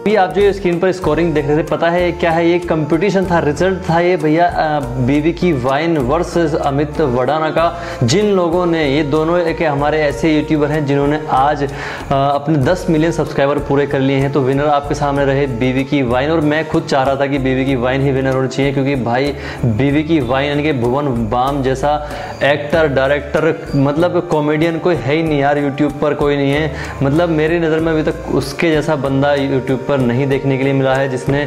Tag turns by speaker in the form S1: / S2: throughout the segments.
S1: अभी आप जो स्क्रीन पर स्कोरिंग देख रहे थे, पता है क्या है? ये कंपटीशन था रिज़ल्ट था ये भैया बीवी की वाइन वर्सेस अमित वडाना का। जिन लोगों ने, ये दोनों एक हमारे ऐसे यूट्यूबर हैं जिन्होंने आज अपने 10 मिलियन सब्सक्राइबर पूरे कर लिए हैं। तो विनर आपके सामने रहे बीवी की वाइन और मैं खुद चाह रहा था कि बीवी की वाइन ही विनर होनी चाहिए क्योंकि भाई, बीवी की वाइन यानी कि भुवन बाम जैसा एक्टर डायरेक्टर मतलब कॉमेडियन कोई है ही नहीं यार यूट्यूब पर, कोई नहीं है। मतलब मेरी नज़र में अभी तक उसके जैसा बंदा यूट्यूब पर नहीं देखने के लिए मिला है, जिसने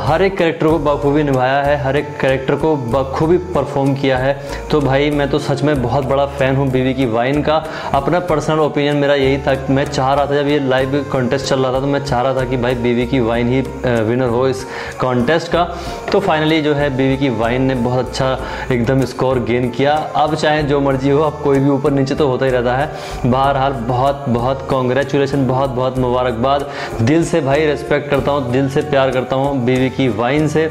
S1: हर एक कैरेक्टर को बखूबी निभाया है, हर एक कैरेक्टर को बखूबी परफॉर्म किया है। तो भाई, मैं तो सच में बहुत बड़ा फ़ैन हूँ बीवी की वाइन का। अपना पर्सनल ओपिनियन मेरा यही था मैं चाह रहा था, जब ये लाइव कॉन्टेस्ट चल रहा था तो मैं चाह रहा था कि भाई बीवी की वाइन ही विनर हो इस कॉन्टेस्ट का। तो फाइनली जो है, बीवी की वाइन ने बहुत अच्छा एकदम स्कोर गेन किया। अब चाहे जो मर्ज़ी हो, अब कोई भी ऊपर नीचे तो होता ही रहता है। बहरहाल, बहुत बहुत कॉन्ग्रेचुलेसन बहुत बहुत मुबारकबाद। दिल से भाई रेस्पेक्ट करता हूँ, दिल से प्यार करता हूँ, बीवी की वाइन से।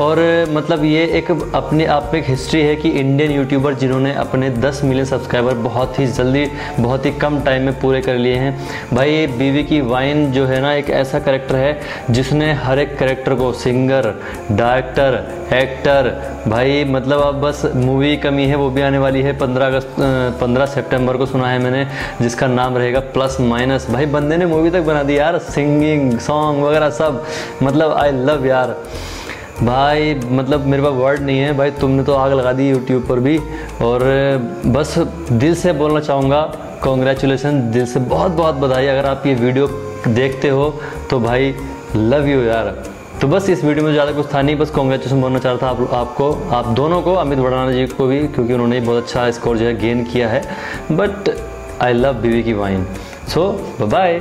S1: और मतलब ये एक अपने आप में एक हिस्ट्री है कि इंडियन यूट्यूबर जिन्होंने अपने 10 मिलियन सब्सक्राइबर बहुत ही जल्दी, बहुत ही कम टाइम में पूरे कर लिए हैं। भाई, बीवी की वाइन जो है ना, एक ऐसा करेक्टर है जिसने हर एक करेक्टर को सिंगर डायरेक्टर एक्टर भाई मतलब अब बस मूवी कमी है, वो भी आने वाली है। पंद्रह अगस्त पंद्रह सितंबर को सुना है मैंने, जिसका नाम रहेगा प्लस माइनस भाई, बंदे ने मूवी तक बना दी यार सिंगिंग सॉन्ग वगैरह सब। मतलब आई लव यार। भाई मतलब मेरे पास वर्ड नहीं है। भाई, तुमने तो आग लगा दी यूट्यूब पर भी। और बस दिल से बोलना चाहूँगा कॉन्ग्रेचुलेसन दिल से बहुत बहुत बधाई। अगर आप ये वीडियो देखते हो तो भाई लव यू यार। तो बस इस वीडियो में ज़्यादा कुछ था नहीं बस कॉन्ग्रेचुलेसन बोलना चाह रहा था आप, आपको आप दोनों को अमित वड़ाना जी को भी क्योंकि उन्होंने बहुत अच्छा स्कोर जो है गेन किया है बट आई लव बीवी की वाइन सो बाय